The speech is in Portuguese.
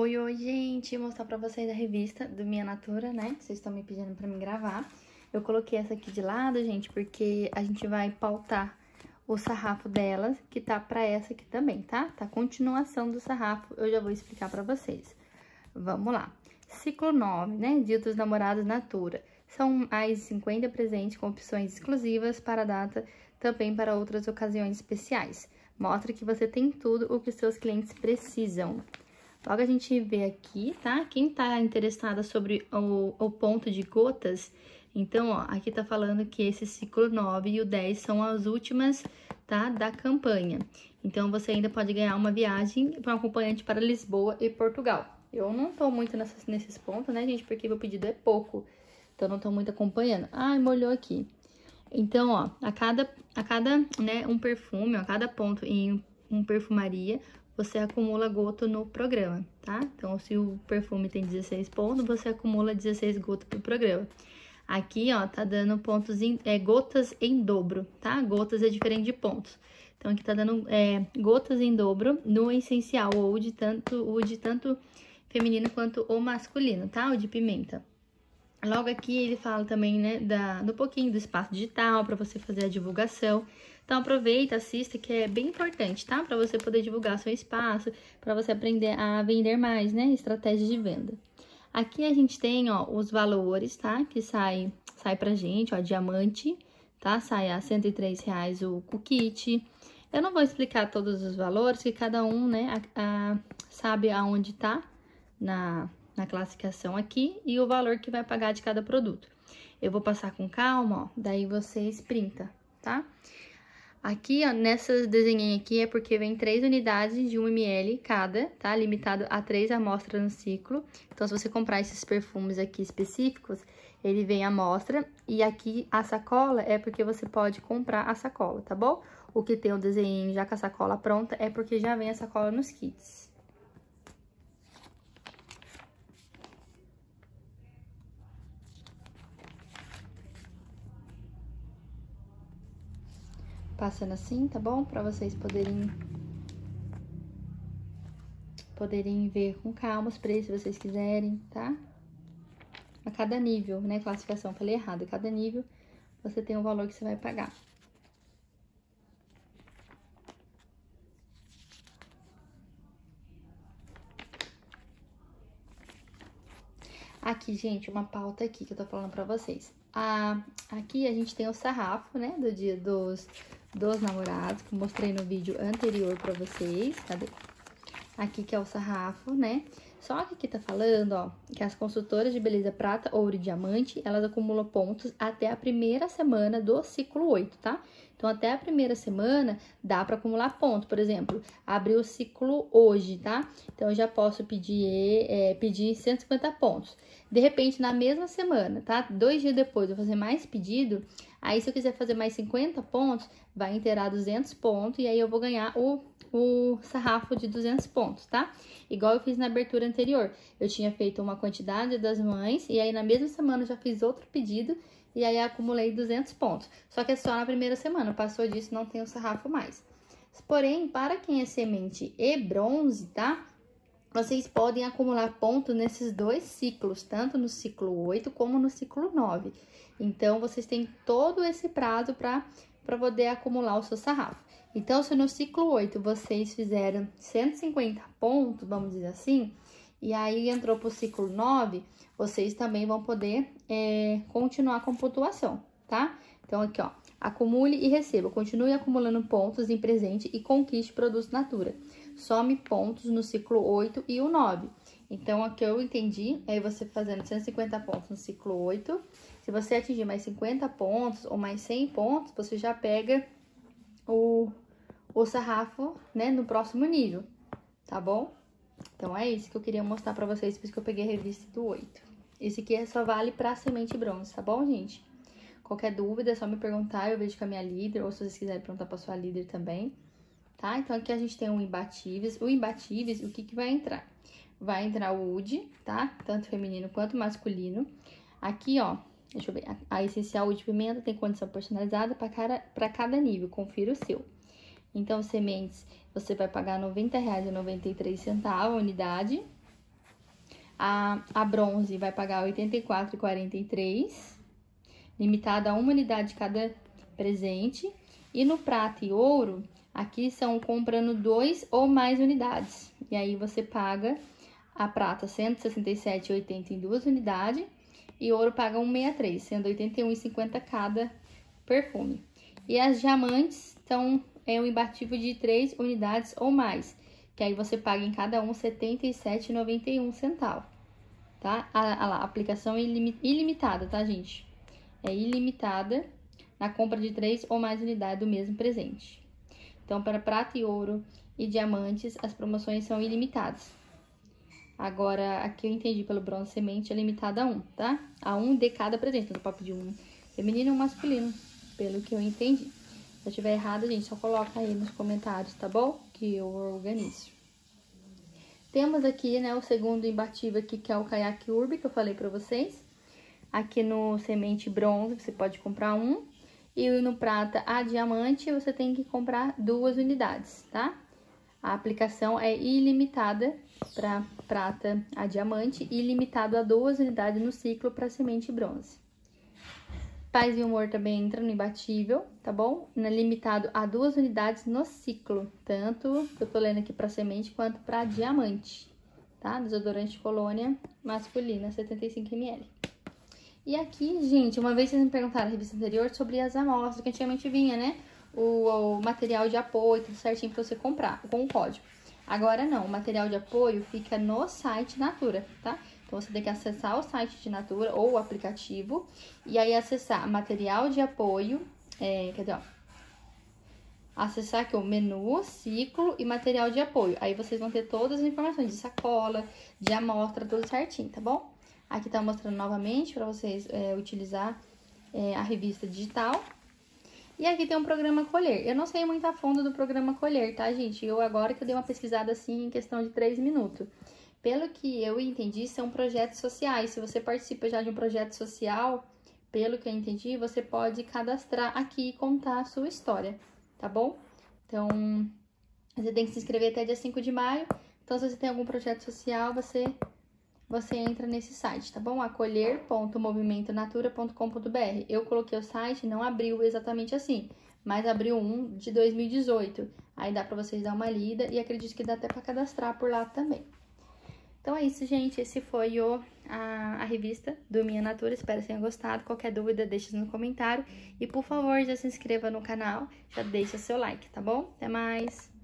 Oi, oi, gente! Vou mostrar pra vocês a revista do Minha Natura, né? Vocês estão me pedindo pra me gravar. Eu coloquei essa aqui de lado, gente, porque a gente vai pautar o sarrafo delas, que tá pra essa aqui também, tá? Tá continuação do sarrafo, eu já vou explicar pra vocês. Vamos lá. Ciclo 9, né? Dia dos Namorados Natura. São mais 50 presentes com opções exclusivas para a data, também para outras ocasiões especiais. Mostra que você tem tudo o que seus clientes precisam. Logo a gente vê aqui, tá? Quem tá interessada sobre o, o ponto de gotas, então, ó, aqui tá falando que esse ciclo 9 e o 10 são as últimas, tá? Da campanha. Então, você ainda pode ganhar uma viagem para um acompanhante para Lisboa e Portugal. Eu não tô muito nessas, nesses pontos, né, gente? Porque meu pedido é pouco. Então, não tô muito acompanhando. Ai, molhou aqui. Então, ó, a cada, a cada, né, um perfume, a cada ponto em um perfumaria, você acumula goto no programa, tá? Então, se o perfume tem 16 pontos, você acumula 16 gotas pro programa. Aqui, ó, tá dando pontos, em, é, gotas em dobro, tá? Gotas é diferente de pontos. Então, aqui tá dando é, gotas em dobro no essencial, ou de tanto, o de tanto feminino quanto o masculino, tá? O de pimenta. Logo aqui ele fala também, né, da, do pouquinho do espaço digital para você fazer a divulgação. Então aproveita, assista, que é bem importante, tá? Para você poder divulgar seu espaço, para você aprender a vender mais, né? Estratégia de venda. Aqui a gente tem, ó, os valores, tá? Que sai, sai pra gente, ó, diamante, tá? Sai a 103 reais o kit. Eu não vou explicar todos os valores, que cada um, né, a, a, sabe aonde tá na, na classificação aqui e o valor que vai pagar de cada produto. Eu vou passar com calma, ó, daí vocês printa, tá? Aqui, ó, nessas desenhei aqui é porque vem três unidades de 1 ml cada, tá? Limitado a três amostras no ciclo. Então, se você comprar esses perfumes aqui específicos, ele vem amostra. E aqui a sacola é porque você pode comprar a sacola, tá bom? O que tem o desenho já com a sacola pronta é porque já vem a sacola nos kits. Passando assim, tá bom? Pra vocês poderem poderem ver com calma os preços, se vocês quiserem, tá? A cada nível, né? Classificação, falei errado. A cada nível, você tem o valor que você vai pagar. Aqui, gente, uma pauta aqui que eu tô falando pra vocês. Ah, aqui a gente tem o sarrafo, né, do dia dos dos namorados, que eu mostrei no vídeo anterior pra vocês. Cadê? Aqui que é o sarrafo, né? Só que aqui tá falando, ó, que as consultoras de beleza prata, ouro e diamante, elas acumulam pontos até a primeira semana do ciclo 8, tá? Então, até a primeira semana, dá para acumular ponto. Por exemplo, abrir o ciclo hoje, tá? Então, eu já posso pedir, é, pedir 150 pontos. De repente, na mesma semana, tá? Dois dias depois, eu fazer mais pedido. Aí, se eu quiser fazer mais 50 pontos, vai inteirar 200 pontos. E aí, eu vou ganhar o, o sarrafo de 200 pontos, tá? Igual eu fiz na abertura anterior. Eu tinha feito uma quantidade das mães. E aí, na mesma semana, eu já fiz outro pedido. E aí, acumulei 200 pontos. Só que é só na primeira semana. Passou disso, não tem o sarrafo mais. Porém, para quem é semente e bronze, tá? vocês podem acumular pontos nesses dois ciclos, tanto no ciclo 8 como no ciclo 9. Então, vocês têm todo esse prazo para poder acumular o seu sarrafo. Então, se no ciclo 8 vocês fizeram 150 pontos, vamos dizer assim, e aí entrou para o ciclo 9, vocês também vão poder é, continuar com pontuação, tá? Então, aqui, ó, acumule e receba. Continue acumulando pontos em presente e conquiste produtos Natura some pontos no ciclo 8 e o 9. Então, o que eu entendi é você fazendo 150 pontos no ciclo 8. Se você atingir mais 50 pontos ou mais 100 pontos, você já pega o, o sarrafo, né, no próximo nível, tá bom? Então, é isso que eu queria mostrar pra vocês, por isso que eu peguei a revista do 8. Esse aqui só vale pra semente bronze, tá bom, gente? Qualquer dúvida é só me perguntar, eu vejo com a minha líder, ou se vocês quiserem perguntar pra sua líder também tá? Então, aqui a gente tem o imbatíveis. O imbatíveis, o que que vai entrar? Vai entrar o UD, tá? Tanto feminino quanto masculino. Aqui, ó, deixa eu ver, a, essencial UD pimenta tem condição personalizada para cada, nível, confira o seu. Então, sementes, você vai pagar R$ 90,93 a unidade. A, a bronze vai pagar R$ 84,43, limitada a uma unidade de cada presente. E no prata e ouro, aqui são comprando dois ou mais unidades. E aí você paga a prata R$ 167,80 em duas unidades e ouro paga 163, sendo 81,50 cada perfume. E as diamantes estão é um imbatível de 3 unidades ou mais, que aí você paga em cada um R$ 77,91 centavos, tá? A, a, a aplicação é ilimitada, tá, gente? É ilimitada na compra de 3 ou mais unidades do mesmo presente. Então, para prata e ouro e diamantes, as promoções são ilimitadas. Agora, aqui eu entendi pelo bronze semente, é limitada a um, tá? A um de cada presente. Então, papo de um feminino e um masculino, pelo que eu entendi. Se eu estiver errado, gente, só coloca aí nos comentários, tá bom? Que eu organizo. Temos aqui, né, o segundo imbatível aqui, que é o caiaque urbi, que eu falei pra vocês. Aqui no semente bronze, você pode comprar um. E no prata a diamante, você tem que comprar duas unidades, tá? A aplicação é ilimitada para prata a diamante e limitado a duas unidades no ciclo para semente bronze. Paz e humor também entra no imbatível, tá bom? Limitado a duas unidades no ciclo, tanto que eu tô lendo aqui para semente quanto para diamante, tá? Desodorante colônia masculina, 75ml. E aqui, gente, uma vez vocês me perguntaram na revista anterior sobre as amostras, que antigamente vinha, né? O, o material de apoio, tudo certinho para você comprar, com o código. Agora não, o material de apoio fica no site Natura, tá? Então você tem que acessar o site de Natura ou o aplicativo e aí acessar material de apoio, é, dizer, ó, acessar aqui o menu, ciclo e material de apoio. Aí vocês vão ter todas as informações de sacola, de amostra, tudo certinho, tá bom? Aqui tá mostrando novamente para vocês é, utilizar é, a revista digital e aqui tem um programa Colher. Eu não sei muito a fundo do programa Colher, tá, gente? Eu agora que eu dei uma pesquisada assim em questão de 3 minutos. Pelo que eu entendi, são projetos sociais. Se você participa já de um projeto social, pelo que eu entendi, você pode cadastrar aqui e contar a sua história, tá bom? Então, você tem que se inscrever até dia 5 de maio. Então, se você tem algum projeto social, você você entra nesse site, tá bom? acolher.movimentonatura.com.br. Eu coloquei o site, não abriu exatamente assim, mas abriu um de 2018. Aí dá para vocês dar uma lida e acredito que dá até para cadastrar por lá também. Então é isso, gente. Esse foi o, a, a revista do Minha Natura. Espero que tenham gostado. Qualquer dúvida, deixe no comentário. E por favor, já se inscreva no canal, já deixa seu like, tá bom? Até mais!